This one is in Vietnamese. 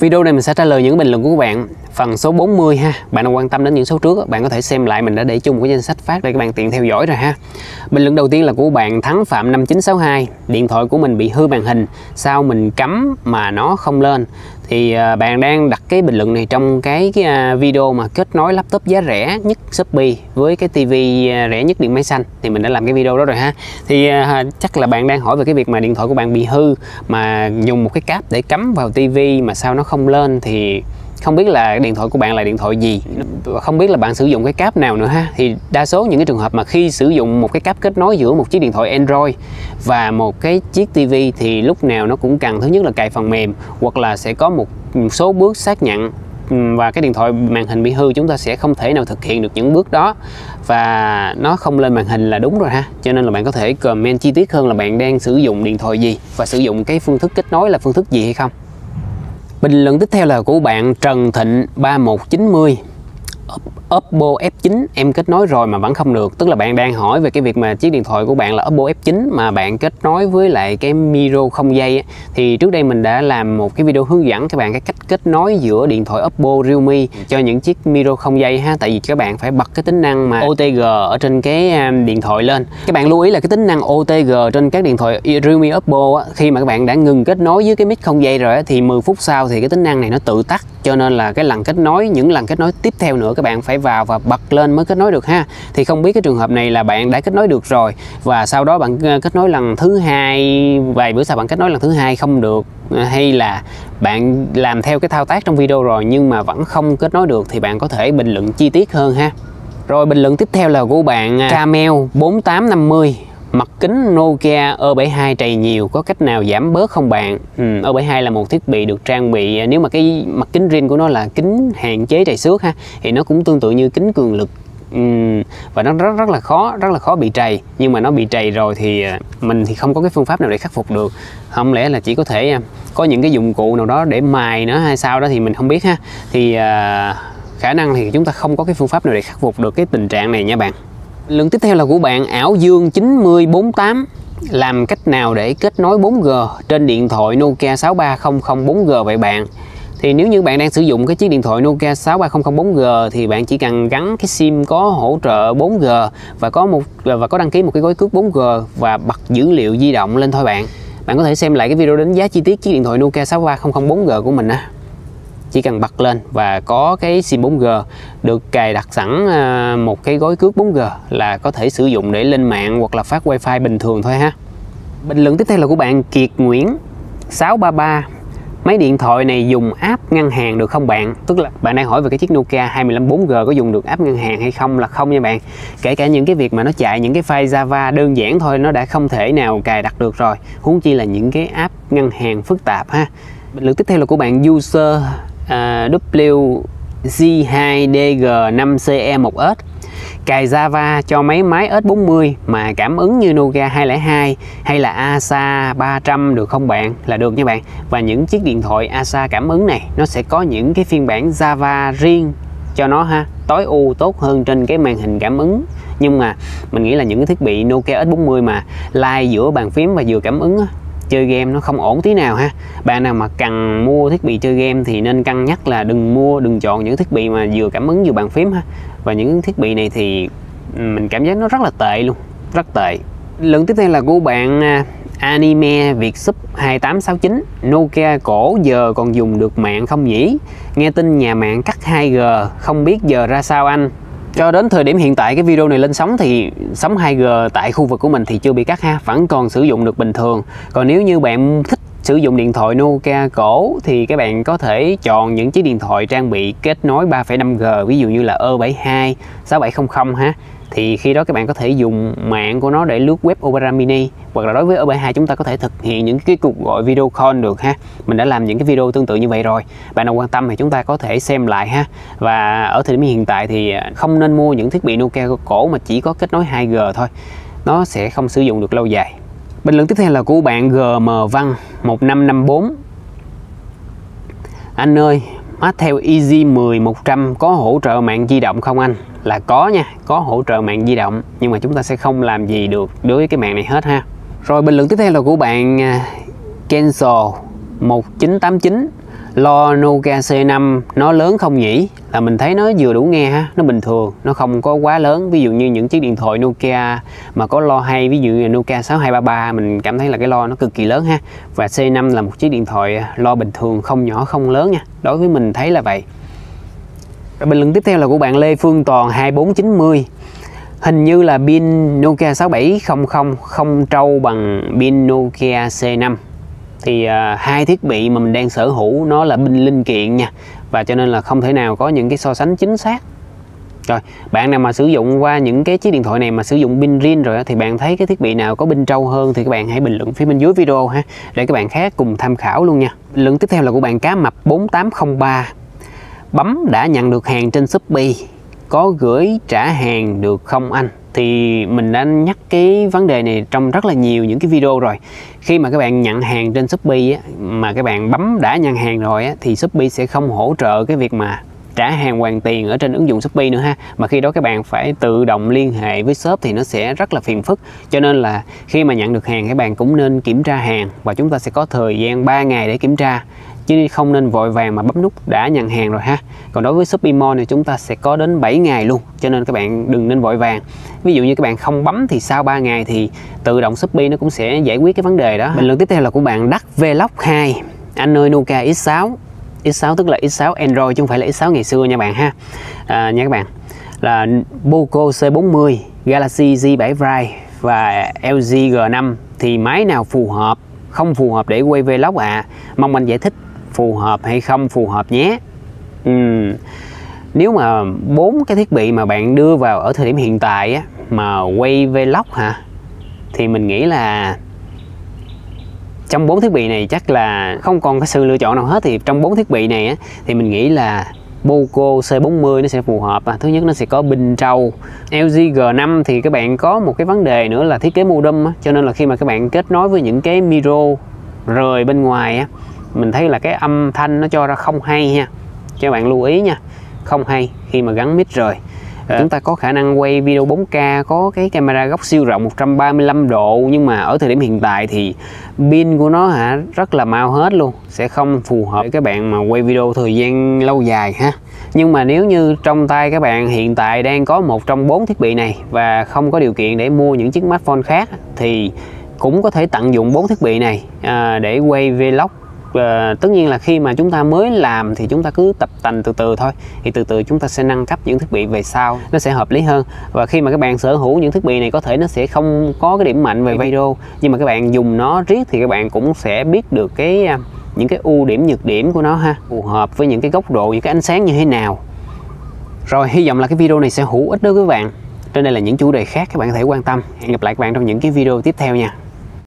Video này mình sẽ trả lời những bình luận của các bạn. Phần số 40 ha. Bạn nào quan tâm đến những số trước Bạn có thể xem lại mình đã để chung một cái danh sách phát để các bạn tiện theo dõi rồi ha. Bình luận đầu tiên là của bạn Thắng Phạm 5962 Điện thoại của mình bị hư màn hình Sao mình cắm mà nó không lên? Thì à, bạn đang đặt cái bình luận này trong cái, cái video mà kết nối laptop giá rẻ nhất Shopee với cái tivi à, rẻ nhất điện máy xanh. Thì mình đã làm cái video đó rồi ha. Thì chắc là bạn đang hỏi về cái việc mà điện thoại của bạn bị hư mà dùng một cái cáp để cắm vào tivi mà sao nó không lên thì không biết là điện thoại của bạn là điện thoại gì, không biết là bạn sử dụng cái cáp nào nữa ha. Thì đa số những cái trường hợp mà khi sử dụng một cái cáp kết nối giữa một chiếc điện thoại Android và một cái chiếc TV thì lúc nào nó cũng cần thứ nhất là cài phần mềm hoặc là sẽ có một số bước xác nhận và cái điện thoại màn hình bị hư chúng ta sẽ không thể nào thực hiện được những bước đó. Và nó không lên màn hình là đúng rồi ha. Cho nên là bạn có thể comment chi tiết hơn là bạn đang sử dụng điện thoại gì và sử dụng cái phương thức kết nối là phương thức gì hay không. Bình luận tiếp theo là của bạn Trần Thịnh 3190 Oppo F9 em kết nối rồi mà vẫn không được. Tức là bạn đang hỏi về cái việc mà chiếc điện thoại của bạn là Oppo F9 mà bạn kết nối với lại cái miro không dây thì trước đây mình đã làm một cái video hướng dẫn các bạn cái cách kết nối giữa điện thoại Oppo, Realme cho những chiếc miro không dây ha. Tại vì các bạn phải bật cái tính năng mà OTG ở trên cái à, điện thoại lên. Các bạn lưu ý là cái tính năng OTG trên các điện thoại Realme, Oppo khi mà các bạn đã ngừng kết nối với cái mic không dây rồi thì 10 phút sau thì cái tính năng này nó tự tắt cho nên là cái lần kết nối, những lần kết nối tiếp theo nữa các bạn phải vào và bật lên mới kết nối được ha. Thì không biết cái trường hợp này là bạn đã kết nối được rồi và sau đó bạn ờ, kết nối lần thứ hai, vài bữa sau bạn kết nối lần thứ hai không được ờ, hay là bạn làm theo cái thao tác trong video rồi nhưng mà vẫn không kết nối được thì bạn có thể bình luận chi tiết hơn ha. Rồi bình luận tiếp theo là của bạn à, Camel 4850 Mặt kính Nokia e O72 trầy nhiều có cách nào giảm bớt không bạn? Ừ, e O72 là một thiết bị được trang bị à, nếu mà cái mặt kính riêng của nó là kính hạn chế trầy xước ha thì nó cũng tương tự như kính cường lực. Uhm, và nó rất rất là khó rất là khó bị trầy. Nhưng mà nó bị trầy rồi thì à, mình thì không có cái phương pháp nào để khắc phục được. Không lẽ là chỉ có thể à, có những cái dụng cụ nào đó để mài nó hay sao đó thì mình không biết ha. Thì uh, khả năng thì chúng ta không có cái phương pháp nào để khắc phục được cái tình trạng này nha bạn. Lượng tiếp theo là của bạn ảo dương 9048 làm cách nào để kết nối 4G trên điện thoại Nokia 6300 4G vậy bạn? Thì nếu như bạn đang sử dụng cái chiếc điện thoại Nokia 6300 4G thì bạn chỉ cần gắn cái sim có hỗ trợ 4G và có một, và có đăng ký một cái gói cước 4G và bật dữ liệu di động lên thôi bạn. Bạn có thể xem lại cái video đánh giá chi tiết chiếc điện thoại Nokia 6300 4G của mình á chỉ cần bật lên và có cái sim 4G được cài đặt sẵn à, một cái gói cước 4G là có thể sử dụng để lên mạng hoặc là phát wifi bình thường thôi ha bình luận tiếp theo là của bạn Kiệt Nguyễn 633 Máy điện thoại này dùng app ngân hàng được không bạn? Tức là bạn đang hỏi về cái chiếc Nokia 215 4G có dùng được app ngân hàng hay không là không nha bạn. Kể cả những cái việc mà nó chạy những cái file Java đơn giản thôi, nó đã không thể nào cài đặt được rồi. Huống chi là những cái app ngân hàng phức tạp ha. Bình luận tiếp theo là của bạn user À, WZ2DG5CE1S cài Java cho mấy máy S40 mà cảm ứng như Nokia 202 hay là ASA 300 được không bạn? Là được nha bạn. Và những chiếc điện thoại ASA cảm ứng này, nó sẽ có những cái phiên bản Java riêng cho nó ha tối ưu tốt hơn trên cái màn hình cảm ứng nhưng mà mình nghĩ là những cái thiết bị Nokia S40 mà lai giữa bàn phím và vừa cảm ứng chơi game nó không ổn tí nào ha bạn nào mà cần mua thiết bị chơi game thì nên cân nhắc là đừng mua, đừng chọn những thiết bị mà vừa cảm ứng vừa bàn phím ha và những thiết bị này thì mình cảm giác nó rất là tệ luôn, rất tệ lần tiếp theo là của bạn à, Anime Việt Sub 2869 Nokia cổ giờ còn dùng được mạng không nhỉ? Nghe tin nhà mạng cắt 2G không biết giờ ra sao anh? Cho đến thời điểm hiện tại, cái video này lên sóng thì sóng 2G tại khu vực của mình thì chưa bị cắt ha, vẫn còn sử dụng được bình thường. Còn nếu như bạn thích sử dụng điện thoại Nokia cổ thì các bạn có thể chọn những chiếc điện thoại trang bị kết nối 3.5G ví dụ như là E72 6700 ha. Thì khi đó các bạn có thể dùng mạng của nó để lướt web Opera Mini, hoặc là đối với e O72 chúng ta có thể thực hiện những cái cuộc gọi video call được ha. Mình đã làm những cái video tương tự như vậy rồi. Bạn nào quan tâm thì chúng ta có thể xem lại ha. Và ở thời điểm hiện tại thì không nên mua những thiết bị Nokia cổ mà chỉ có kết nối 2G thôi. Nó sẽ không sử dụng được lâu dài bình luận tiếp theo là của bạn GM Văn 1554 anh ơi Mattel Easy 10 100 có hỗ trợ mạng di động không anh? Là có nha, có hỗ trợ mạng di động, nhưng mà chúng ta sẽ không làm gì được đối với cái mạng này hết ha. Rồi bình luận tiếp theo là của bạn à, Kenzo 1989 lo Nokia C5 nó lớn không nhỉ? Là mình thấy nó vừa đủ nghe ha nó bình thường nó không có quá lớn. Ví dụ như những chiếc điện thoại Nokia mà có lo hay ví dụ như Nokia 6233 mình cảm thấy là cái lo nó cực kỳ lớn ha. Và C5 là một chiếc điện thoại à, lo bình thường không nhỏ không lớn nha. Đối với mình thấy là vậy. Rồi bình luận tiếp theo là của bạn Lê Phương Toàn 2490 Hình như là pin Nokia 6700 không trâu bằng pin Nokia C5 thì uh, hai thiết bị mà mình đang sở hữu nó là pin linh kiện nha và cho nên là không thể nào có những cái so sánh chính xác. Rồi, bạn nào mà sử dụng qua những cái chiếc điện thoại này mà sử dụng pin riêng rồi thì bạn thấy cái thiết bị nào có pin trâu hơn thì các bạn hãy bình luận phía bên dưới video ha, để các bạn khác cùng tham khảo luôn nha. Bình tiếp theo là của bạn cá mập 4803 bấm đã nhận được hàng trên Shopee có gửi trả hàng được không anh? Thì mình đã nhắc cái vấn đề này trong rất là nhiều những cái video rồi. Khi mà các bạn nhận hàng trên Shopee á, mà các bạn bấm đã nhận hàng rồi á, thì Shopee sẽ không hỗ trợ cái việc mà trả hàng hoàn tiền ở trên ứng dụng Shopee nữa ha. Mà khi đó các bạn phải tự động liên hệ với shop thì nó sẽ rất là phiền phức. Cho nên là khi mà nhận được hàng các bạn cũng nên kiểm tra hàng và chúng ta sẽ có thời gian 3 ngày để kiểm tra chứ không nên vội vàng mà bấm nút đã nhận hàng rồi ha. Còn đối với Shopee Mall thì chúng ta sẽ có đến 7 ngày luôn cho nên các bạn đừng nên vội vàng. Ví dụ như các bạn không bấm thì sau 3 ngày thì tự động Shopee nó cũng sẽ giải quyết cái vấn đề đó. Bình luận tiếp theo là của bạn đắc Vlog 2 anh ơi Nokia X6 X6 tức là X6 Android chứ không phải là X6 ngày xưa nha bạn ha. À, nha các bạn. Là Poco C40 Galaxy Z7 Prime và LG G5 thì máy nào phù hợp không phù hợp để quay vlog ạ? À. mong anh giải thích phù hợp hay không phù hợp nhé uhm. nếu mà bốn cái thiết bị mà bạn đưa vào ở thời điểm hiện tại á, mà quay vlog hả thì mình nghĩ là trong bốn thiết bị này chắc là không còn cái sự lựa chọn nào hết thì trong bốn thiết bị này á, thì mình nghĩ là BOCO C40 nó sẽ phù hợp à. thứ nhất nó sẽ có bình trâu LG G5 thì các bạn có một cái vấn đề nữa là thiết kế modem á, cho nên là khi mà các bạn kết nối với những cái micro rời bên ngoài á, mình thấy là cái âm thanh nó cho ra không hay nha cho bạn lưu ý nha không hay khi mà gắn mic rồi à. chúng ta có khả năng quay video 4K có cái camera góc siêu rộng 135 độ nhưng mà ở thời điểm hiện tại thì pin của nó hả rất là mau hết luôn sẽ không phù hợp với các bạn mà quay video thời gian lâu dài ha nhưng mà nếu như trong tay các bạn hiện tại đang có một trong bốn thiết bị này và không có điều kiện để mua những chiếc smartphone khác thì cũng có thể tận dụng bốn thiết bị này à, để quay vlog à, tất nhiên là khi mà chúng ta mới làm thì chúng ta cứ tập tành từ từ thôi. Thì từ từ chúng ta sẽ nâng cấp những thiết bị về sau nó sẽ hợp lý hơn. Và khi mà các bạn sở hữu những thiết bị này có thể nó sẽ không có cái điểm mạnh về video nhưng mà các bạn dùng nó riết thì các bạn cũng sẽ biết được cái à, những cái ưu điểm nhược điểm của nó ha. Phù hợp với những cái góc độ những cái ánh sáng như thế nào. Rồi hy vọng là cái video này sẽ hữu ích đối với các bạn. Trên đây là những chủ đề khác các bạn có thể quan tâm. Hẹn gặp lại các bạn trong những cái video tiếp theo nha